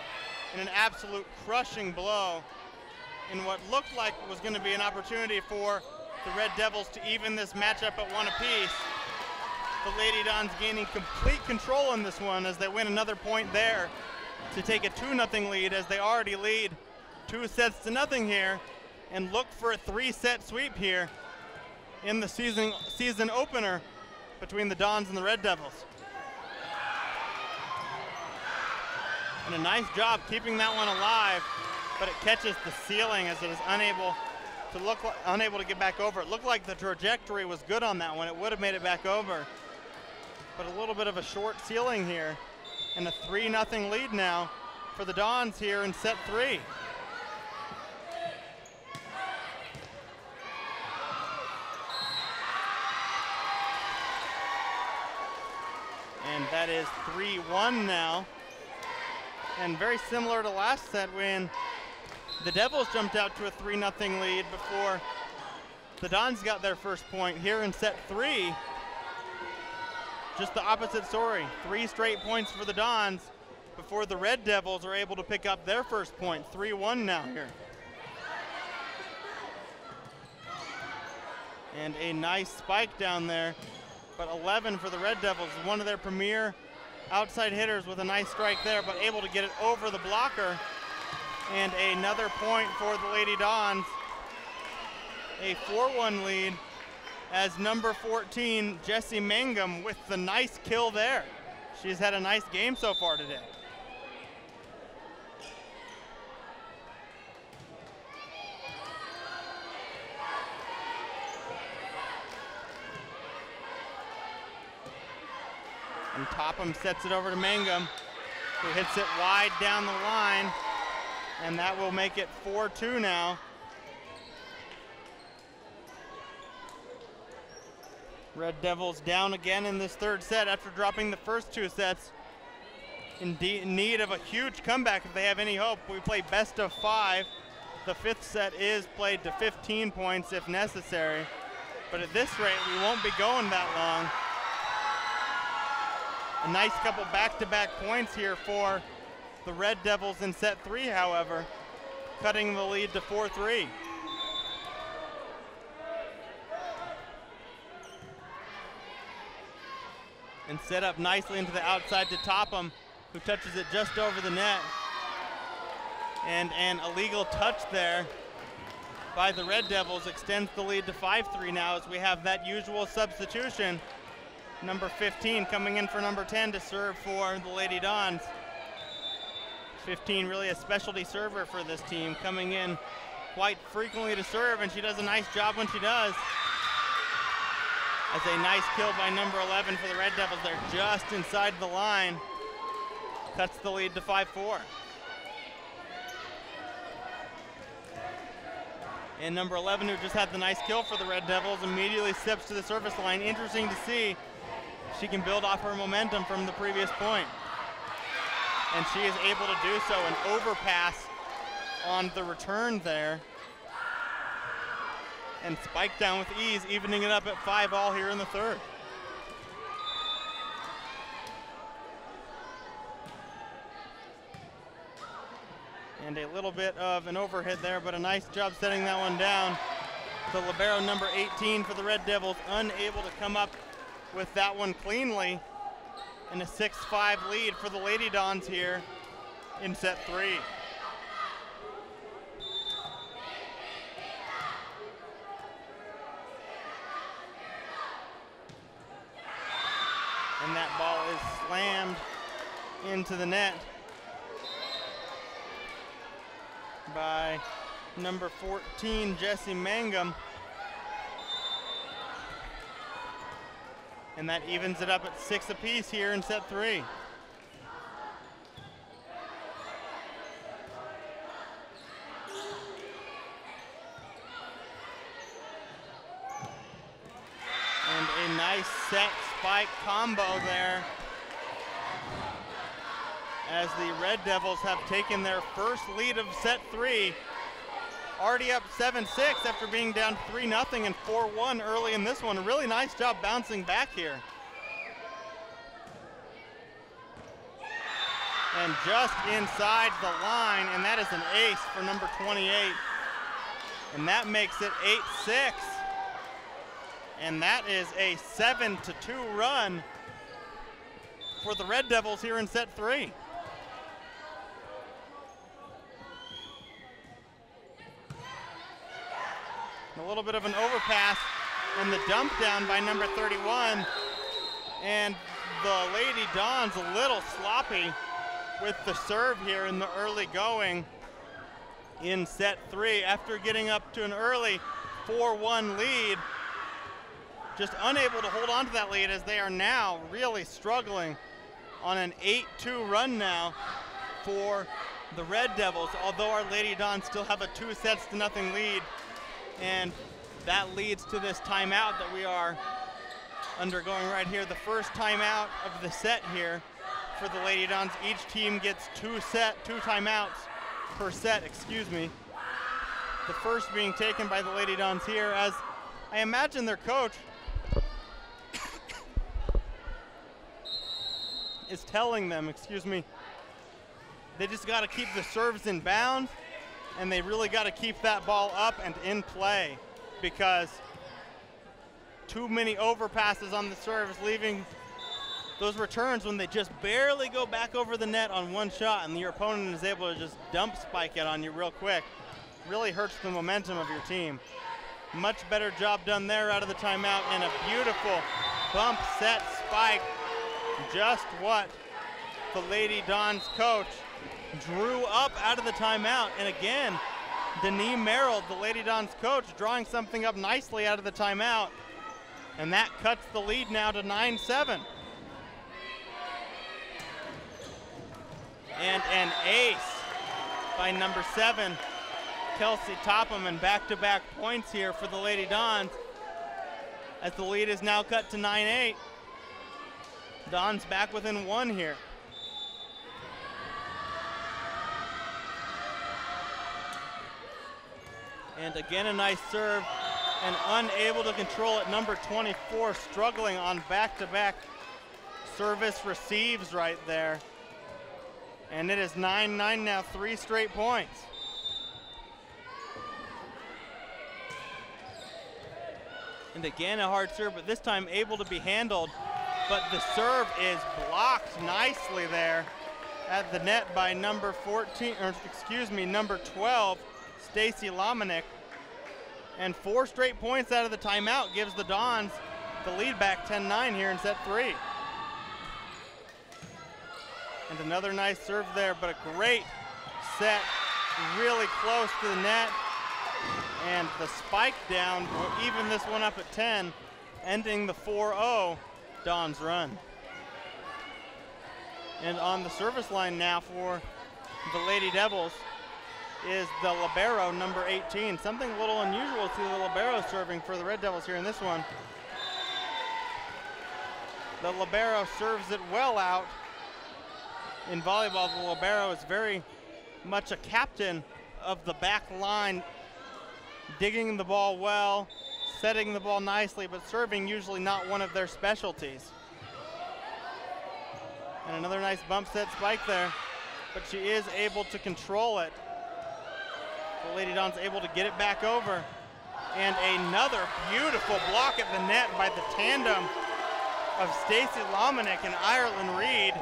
in an absolute crushing blow in what looked like was going to be an opportunity for the Red Devils to even this matchup at one apiece. The Lady Dons gaining complete control in this one as they win another point there to take a 2-0 lead as they already lead two sets to nothing here and look for a three-set sweep here in the season, season opener between the Dons and the Red Devils. And a nice job keeping that one alive, but it catches the ceiling as it is unable to look unable to get back over. It looked like the trajectory was good on that one. It would have made it back over. But a little bit of a short ceiling here. And a 3 0 lead now for the Dons here in set three. And that is 3 1 now. And very similar to last set when the Devils jumped out to a 3 0 lead before the Dons got their first point. Here in set three, just the opposite story. Three straight points for the Dons before the Red Devils are able to pick up their first point. 3 1 now here. And a nice spike down there, but 11 for the Red Devils, one of their premier outside hitters with a nice strike there, but able to get it over the blocker. And another point for the Lady Dons. A 4 1 lead as number 14, Jessie Mangum, with the nice kill there. She's had a nice game so far today. And Topham sets it over to Mangum, who hits it wide down the line, and that will make it 4-2 now. Red Devils down again in this third set after dropping the first two sets. In need of a huge comeback if they have any hope. We play best of five. The fifth set is played to 15 points if necessary. But at this rate, we won't be going that long. A nice couple back-to-back -back points here for the Red Devils in set three, however, cutting the lead to 4-3. and set up nicely into the outside to Topham, who touches it just over the net. And an illegal touch there by the Red Devils extends the lead to 5-3 now as we have that usual substitution. Number 15 coming in for number 10 to serve for the Lady Dons. 15 really a specialty server for this team, coming in quite frequently to serve, and she does a nice job when she does. That's a nice kill by number 11 for the Red Devils. They're just inside the line. Cuts the lead to 5-4. And number 11, who just had the nice kill for the Red Devils, immediately steps to the service line. Interesting to see she can build off her momentum from the previous point. And she is able to do so, an overpass on the return there and spike down with ease, evening it up at five all here in the third. And a little bit of an overhit there, but a nice job setting that one down. The libero number 18 for the Red Devils, unable to come up with that one cleanly. And a 6-5 lead for the Lady Dons here in set three. and that ball is slammed into the net by number 14, Jessie Mangum. And that evens it up at six apiece here in set three. And a nice set spike combo there as the Red Devils have taken their first lead of set three Already up 7-6 after being down 3-0 and 4-1 early in this one. Really nice job bouncing back here. And just inside the line, and that is an ace for number 28. And that makes it 8-6 and that is a seven to two run for the Red Devils here in set three. A little bit of an overpass and the dump down by number 31. And the Lady Dons a little sloppy with the serve here in the early going in set three after getting up to an early 4-1 lead just unable to hold on to that lead as they are now really struggling on an 8-2 run now for the Red Devils, although our Lady Dons still have a two sets to nothing lead. And that leads to this timeout that we are undergoing right here. The first timeout of the set here for the Lady Dons. Each team gets two set, two timeouts per set, excuse me. The first being taken by the Lady Dons here as I imagine their coach is telling them, excuse me, they just got to keep the serves in bounds and they really got to keep that ball up and in play because too many overpasses on the serves leaving those returns when they just barely go back over the net on one shot and your opponent is able to just dump spike it on you real quick really hurts the momentum of your team. Much better job done there out of the timeout and a beautiful bump set spike just what the Lady Dons coach drew up out of the timeout. And again, Denis Merrill, the Lady Dons coach, drawing something up nicely out of the timeout. And that cuts the lead now to 9-7. And an ace by number seven, Kelsey Topham, and back-to-back -back points here for the Lady Dons as the lead is now cut to 9-8. Don's back within one here. And again, a nice serve and unable to control it. Number 24 struggling on back-to-back -back service receives right there. And it is 9-9 now, three straight points. And again, a hard serve, but this time able to be handled but the serve is blocked nicely there at the net by number 14, or excuse me, number 12, Stacy Lomanick. And four straight points out of the timeout gives the Dons the lead back 10-9 here in set three. And another nice serve there, but a great set, really close to the net. And the spike down will even this one up at 10, ending the 4-0 Don's run. And on the service line now for the Lady Devils is the libero number 18. Something a little unusual to the libero serving for the Red Devils here in this one. The libero serves it well out. In volleyball, the libero is very much a captain of the back line, digging the ball well, setting the ball nicely, but serving usually not one of their specialties. And another nice bump set spike there, but she is able to control it. Lady Don's able to get it back over. And another beautiful block at the net by the tandem of Stacy Lomanick and Ireland Reed.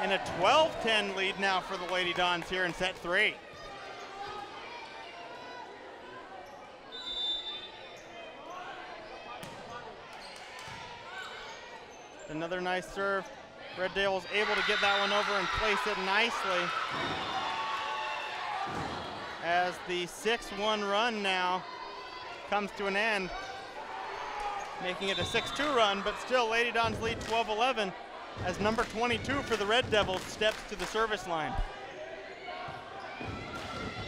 And a 12-10 lead now for the Lady Dons here in set three. Another nice serve. Red Devils able to get that one over and place it nicely. As the 6-1 run now comes to an end, making it a 6-2 run, but still Lady Dons lead 12-11 as number 22 for the Red Devils steps to the service line.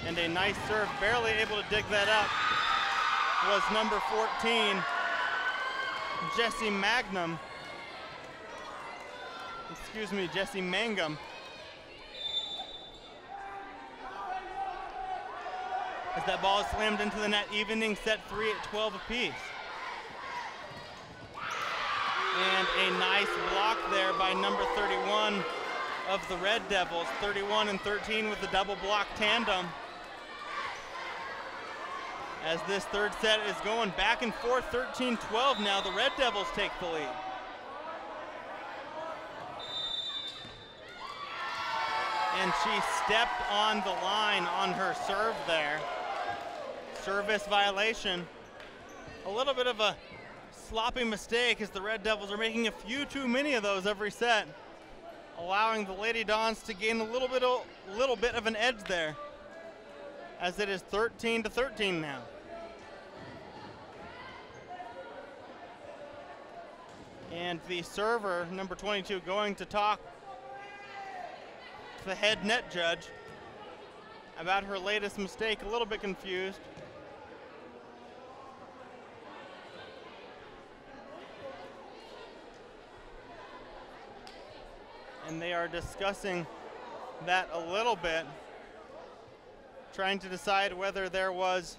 And a nice serve, barely able to dig that up, was number 14, Jesse Magnum. Excuse me, Jesse Mangum. As that ball is slammed into the net, evening set three at 12 apiece. And a nice block there by number 31 of the Red Devils, 31 and 13 with the double block tandem. As this third set is going back and forth, 13-12 now, the Red Devils take the lead. And she stepped on the line on her serve there. Service violation. A little bit of a sloppy mistake as the Red Devils are making a few too many of those every set, allowing the Lady Dons to gain a little bit, a little bit of an edge there, as it is 13 to 13 now. And the server, number 22, going to talk to the head net judge about her latest mistake, a little bit confused. And they are discussing that a little bit, trying to decide whether there was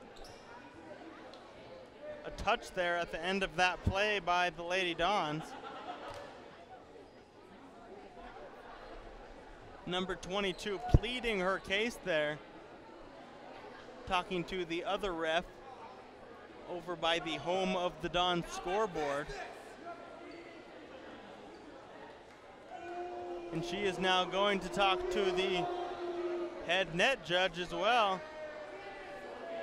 a touch there at the end of that play by the Lady Dons. Number 22 pleading her case there, talking to the other ref over by the home of the Don scoreboard. And she is now going to talk to the head net judge as well.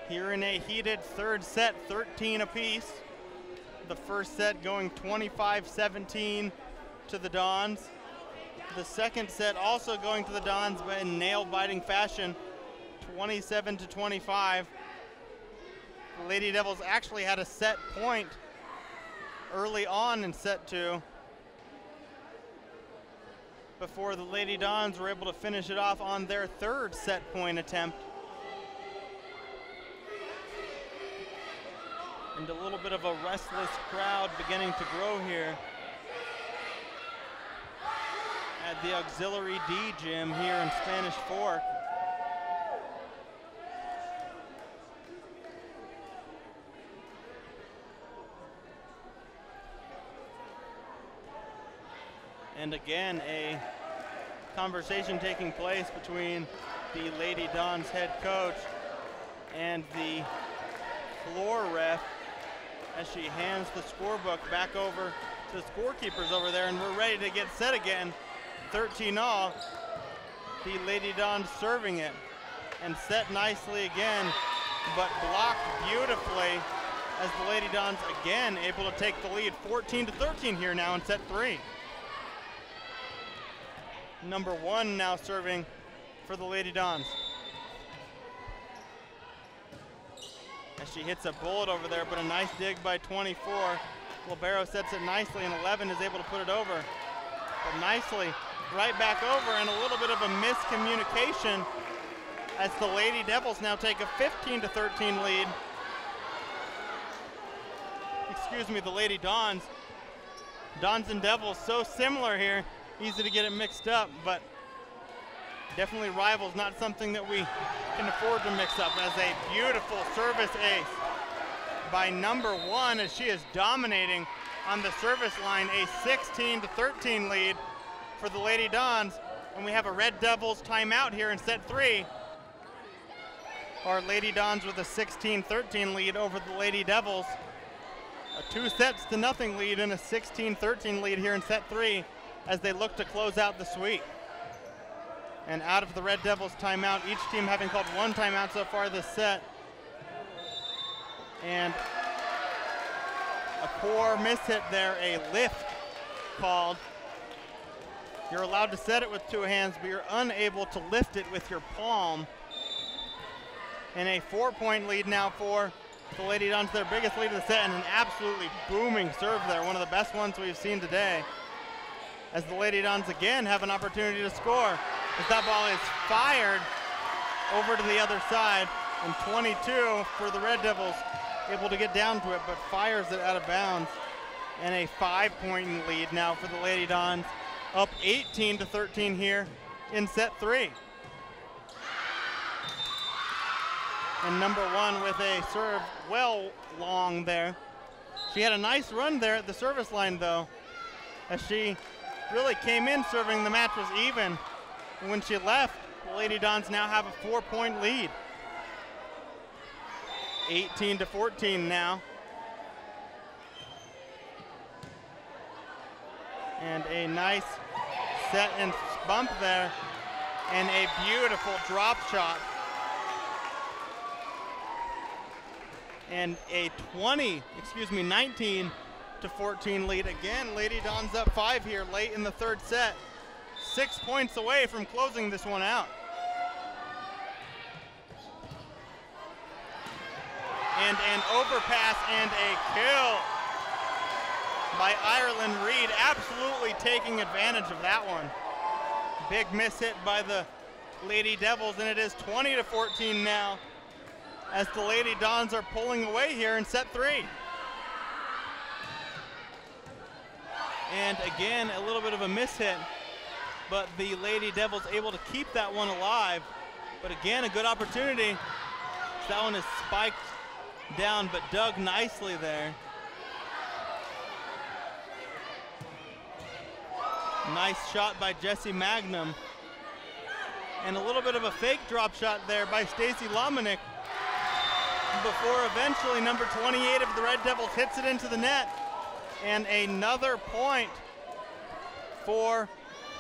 Here in a heated third set, 13 apiece. The first set going 25-17 to the Dons. The second set also going to the Dons but in nail-biting fashion, 27 to 25. The Lady Devils actually had a set point early on in set two before the Lady Dons were able to finish it off on their third set point attempt. And a little bit of a restless crowd beginning to grow here at the Auxiliary D gym here in Spanish Fork. And again, a conversation taking place between the Lady Dons head coach and the floor ref as she hands the scorebook back over to the scorekeepers over there, and we're ready to get set again. 13 all. The Lady Dons serving it and set nicely again, but blocked beautifully as the Lady Dons again able to take the lead 14 to 13 here now in set three number one now serving for the Lady Dons. As she hits a bullet over there, but a nice dig by 24. Libero sets it nicely, and 11 is able to put it over. But nicely, right back over, and a little bit of a miscommunication as the Lady Devils now take a 15 to 13 lead. Excuse me, the Lady Dons. Dons and Devils so similar here easy to get it mixed up, but definitely rivals, not something that we can afford to mix up as a beautiful service ace by number one as she is dominating on the service line, a 16 to 13 lead for the Lady Dons. And we have a Red Devils timeout here in set three. Our Lady Dons with a 16-13 lead over the Lady Devils. A two sets to nothing lead and a 16-13 lead here in set three as they look to close out the sweep. And out of the Red Devils timeout, each team having called one timeout so far this set. And a poor miss hit there, a lift called. You're allowed to set it with two hands, but you're unable to lift it with your palm. And a four-point lead now for the Lady Dons, their biggest lead of the set, and an absolutely booming serve there, one of the best ones we've seen today as the Lady Dons again have an opportunity to score. As that ball is fired over to the other side, and 22 for the Red Devils, able to get down to it, but fires it out of bounds. and a five point lead now for the Lady Dons, up 18 to 13 here in set three. And number one with a serve well long there. She had a nice run there at the service line though, as she really came in serving the match was even. And when she left, the Lady Dons now have a four point lead. 18 to 14 now. And a nice set and bump there. And a beautiful drop shot. And a 20, excuse me, 19 to 14 lead. Again, Lady Dons up five here late in the third set. Six points away from closing this one out. And an overpass and a kill by Ireland Reed, absolutely taking advantage of that one. Big miss hit by the Lady Devils, and it is 20 to 14 now as the Lady Dons are pulling away here in set three. And again, a little bit of a miss hit, but the Lady Devils able to keep that one alive. But again, a good opportunity. That one is spiked down, but dug nicely there. Nice shot by Jesse Mangum. And a little bit of a fake drop shot there by Stacy Lomanick before eventually number 28 of the Red Devils hits it into the net. And another point for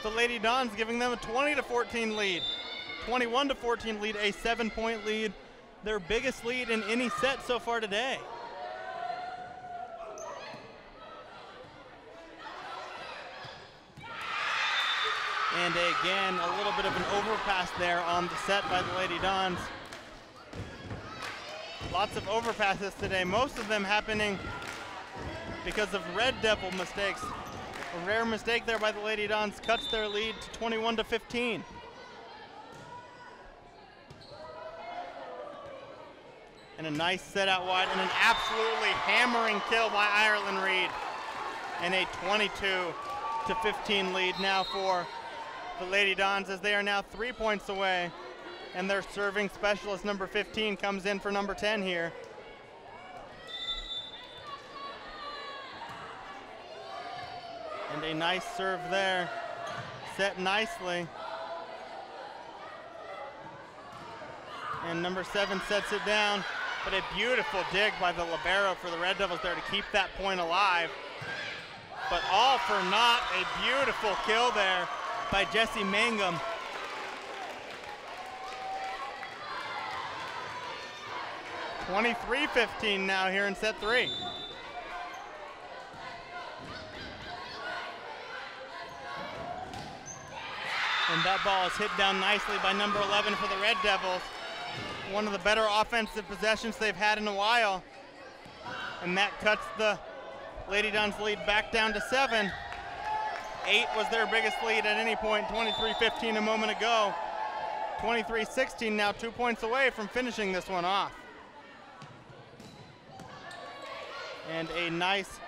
the Lady Dons, giving them a 20 to 14 lead. 21 to 14 lead, a seven point lead, their biggest lead in any set so far today. And again, a little bit of an overpass there on the set by the Lady Dons. Lots of overpasses today, most of them happening because of Red Devil mistakes. A rare mistake there by the Lady Dons cuts their lead to 21 to 15. And a nice set out wide and an absolutely hammering kill by Ireland Reed. And a 22 to 15 lead now for the Lady Dons as they are now three points away. And their serving specialist number 15 comes in for number 10 here. And a nice serve there, set nicely. And number seven sets it down, but a beautiful dig by the libero for the Red Devils there to keep that point alive. But all for naught, a beautiful kill there by Jesse Mangum. Twenty-three fifteen now here in set three. And that ball is hit down nicely by number 11 for the Red Devils. One of the better offensive possessions they've had in a while. And that cuts the Lady Dons lead back down to seven. Eight was their biggest lead at any point, 23-15 a moment ago. 23-16 now two points away from finishing this one off. And a nice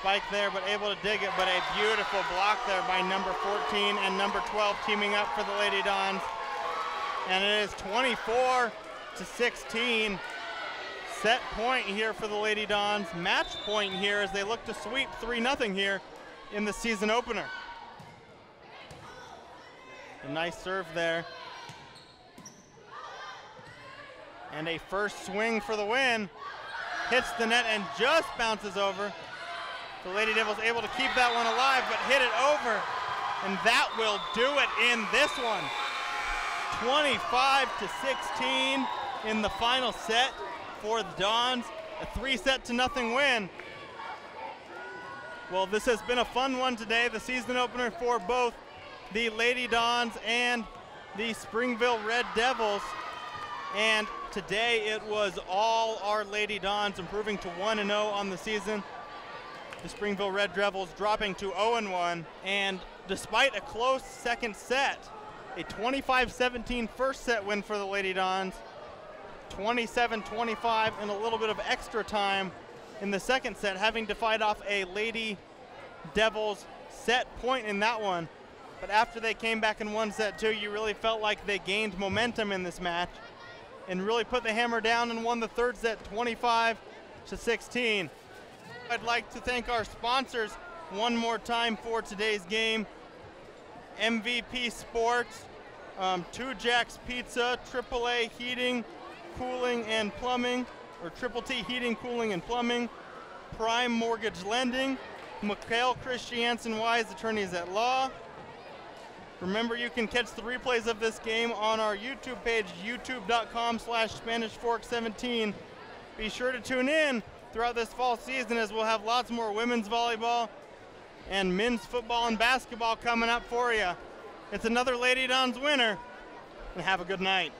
Spike there, but able to dig it, but a beautiful block there by number 14 and number 12 teaming up for the Lady Dons. And it is 24 to 16. Set point here for the Lady Dons. Match point here as they look to sweep 3 0 here in the season opener. A nice serve there. And a first swing for the win. Hits the net and just bounces over. The Lady Devils able to keep that one alive, but hit it over. And that will do it in this one. 25 to 16 in the final set for the Dons. A three set to nothing win. Well, this has been a fun one today. The season opener for both the Lady Dons and the Springville Red Devils. And today it was all our Lady Dons improving to 1 0 on the season the Springville Red Devils dropping to 0-1. And despite a close second set, a 25-17 first set win for the Lady Dons, 27-25 and a little bit of extra time in the second set, having to fight off a Lady Devils set point in that one. But after they came back in one set two, you really felt like they gained momentum in this match and really put the hammer down and won the third set 25 to 16. I'd like to thank our sponsors one more time for today's game. MVP Sports, um, Two Jacks Pizza, AAA Heating, Cooling and Plumbing, or Triple T Heating, Cooling and Plumbing, Prime Mortgage Lending, Mikhail Christiansen Wise, attorneys at law. Remember, you can catch the replays of this game on our YouTube page, youtube.com slash SpanishFork17. Be sure to tune in throughout this fall season as we'll have lots more women's volleyball and men's football and basketball coming up for you. It's another Lady Dons winner, and have a good night.